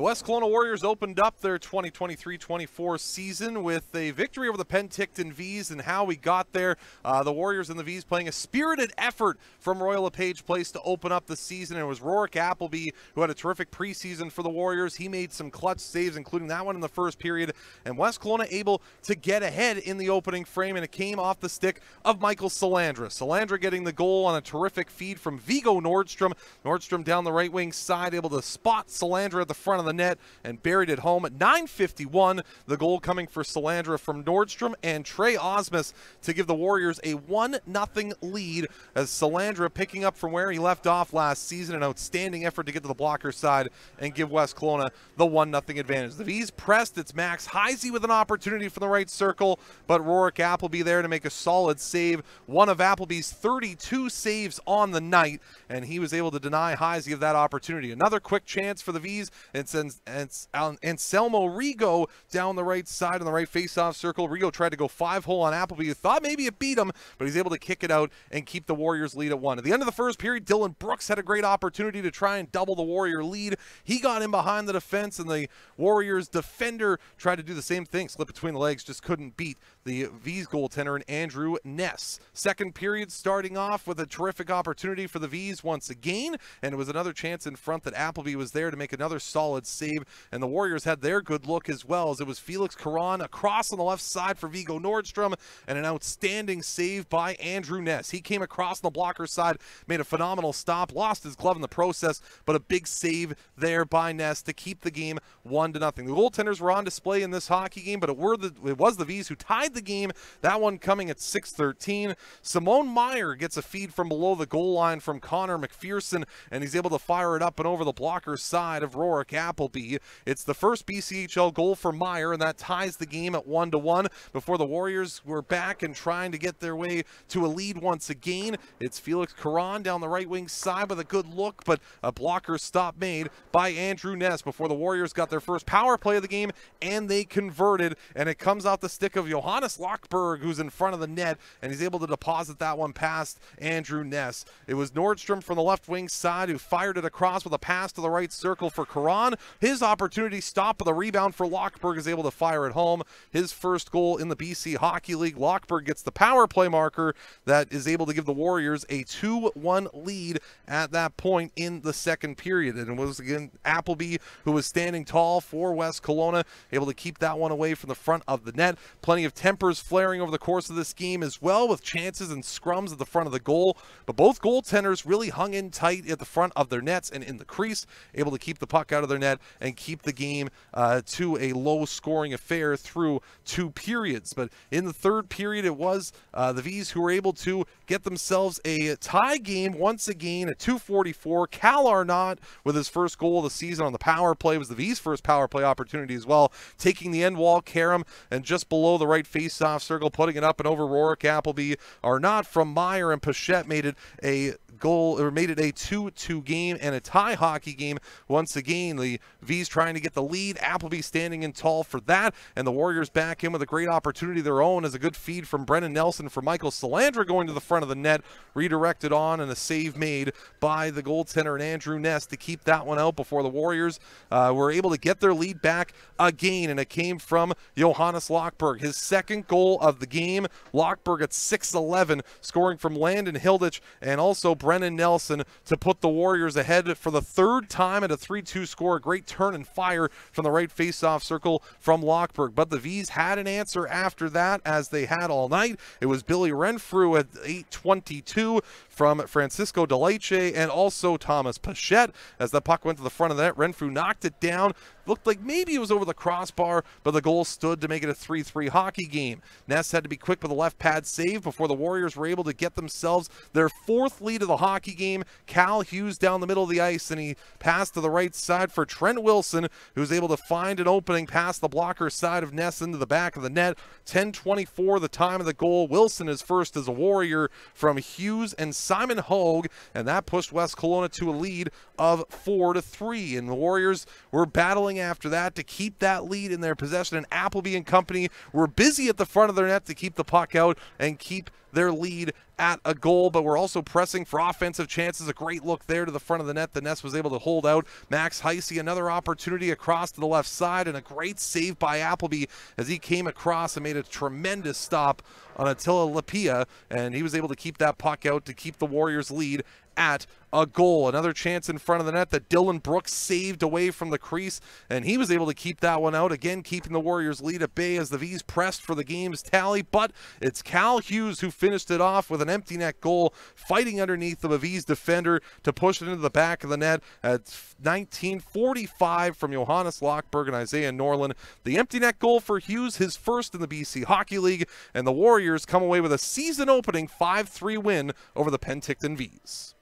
The West Kelowna Warriors opened up their 2023-24 season with a victory over the Penticton Vees and how we got there. Uh, the Warriors and the Vees playing a spirited effort from Royal LePage Place to open up the season. It was Rorke Applebee who had a terrific preseason for the Warriors. He made some clutch saves, including that one in the first period. And West Kelowna able to get ahead in the opening frame, and it came off the stick of Michael Salandra. Salandra getting the goal on a terrific feed from Vigo Nordstrom. Nordstrom down the right wing side, able to spot Salandra at the front of the net and buried it home at 9.51. The goal coming for Salandra from Nordstrom and Trey Osmus to give the Warriors a 1 0 lead as Salandra picking up from where he left off last season. An outstanding effort to get to the blocker side and give West Kelowna the 1 0 advantage. The Vees pressed. It's Max Heisey with an opportunity from the right circle, but Rorke Applebee there to make a solid save. One of Applebee's 32 saves on the night, and he was able to deny Heisey of that opportunity. Another quick chance for the Vees, and sends Anselmo Rigo down the right side on the right face-off circle. Rigo tried to go five hole on Applebee. You thought maybe it beat him, but he's able to kick it out and keep the Warriors lead at one. At the end of the first period, Dylan Brooks had a great opportunity to try and double the Warrior lead. He got in behind the defense, and the Warriors defender tried to do the same thing, slip between the legs, just couldn't beat the Vees goaltender and Andrew Ness. Second period starting off with a terrific opportunity for the Vees once again, and it was another chance in front that Applebee was there to make another solid save, and the Warriors had their good look as well as it was Felix Caron across on the left side for Vigo Nordstrom, and an outstanding save by Andrew Ness. He came across on the blocker side, made a phenomenal stop, lost his glove in the process, but a big save there by Ness to keep the game one to nothing. The goaltenders were on display in this hockey game, but it, were the, it was the Vees who tied the game. That one coming at 6:13. Simone Meyer gets a feed from below the goal line from Connor McPherson, and he's able to fire it up and over the blocker side of Rorke Applebee. It's the first BCHL goal for Meyer, and that ties the game at one to one. Before the Warriors were back and trying to get their way to a lead once again, it's Felix Caron down the right wing side with a good look, but a blocker stop made by Andrew Ness before the Warriors got their first power play of the game, and they converted, and it comes out the stick of Johannes Løkkeberg, who's in front of the net, and he's able to deposit that one past Andrew Ness. It was Nordstrom from the left wing side who fired it across with a pass to the right circle for Caron. His opportunity stop with a rebound for Løkkeberg is able to fire it home. His first goal in the BC Hockey League. Løkkeberg gets the power play marker that is able to give the Warriors a 2-1 lead at that point in the second period. And it was again Applebee who was standing tall for West Kelowna, able to keep that one away from the front of the net. Plenty of tempers flaring over the course of this game as well, with chances and scrums at the front of the goal. But both goaltenders really hung in tight at the front of their nets and in the crease, able to keep the puck out of their net and keep the game uh, to a low scoring affair through two periods. But in the third period, it was uh, the Vees who were able to get themselves a tie game once again at 244. Cal Arnott with his first goal of the season on the power play was the Vees first power play opportunity as well, taking the end wall, Karam, and just below the right face-off circle, putting it up and over Rorke Applebee. Arnott from Meyer and Pochette made it a goal or made it a 2-2 game and a tie hockey game once again. The Vees trying to get the lead. Applebee standing in tall for that, and the Warriors back in with a great opportunity of their own as a good feed from Brennan Nelson for Michael Salandra going to the front of the net, redirected on, and a save made by the goaltender and Andrew Ness to keep that one out before the Warriors uh, were able to get their lead back again, and it came from Johannes Løkkeberg, his second goal of the game. Løkkeberg at 6-11, scoring from Landon Hilditch and also Brennan Nelson to put the Warriors ahead for the third time at a 3-2 score. Great turn and fire from the right face-off circle from Løkkeberg. But the Vees had an answer after that, as they had all night. It was Billy Renfrew at 8:22 from Francisco Delice and also Thomas Pochette as the puck went to the front of the net. Renfrew knocked it down. Looked like maybe it was over the crossbar, but the goal stood to make it a 3-3 hockey game. Ness had to be quick with a left pad save before the Warriors were able to get themselves their fourth lead of the hockey game. Cal Hughes down the middle of the ice, and he passed to the right side for Trent Wilson, who was able to find an opening past the blocker side of Ness into the back of the net. 10-24 the time of the goal. Wilson is first as a Warrior from Hughes and Simon Hogue, and that pushed West Kelowna to a lead of 4 to 3. And the Warriors were battling after that to keep that lead in their possession. And Applebee and company were busy at the front of their net to keep the puck out and keep their lead at a goal, but we're also pressing for offensive chances. A great look there to the front of the net. The Nest was able to hold out. Max Heisey, another opportunity across to the left side, and a great save by Applebee as he came across and made a tremendous stop on Attila Lapia, and he was able to keep that puck out to keep the Warriors lead at a goal. Another chance in front of the net that Dylan Brooks saved away from the crease, and he was able to keep that one out. Again, keeping the Warriors lead at bay as the Vees pressed for the game's tally, but it's Cal Hughes who finished it off with an empty net goal, fighting underneath the Vees defender to push it into the back of the net at 1945 from Johannes Løkkeberg and Isaiah Norlin. The empty net goal for Hughes, his first in the BC Hockey League, and the Warriors come away with a season opening 5 3 win over the Penticton Vees.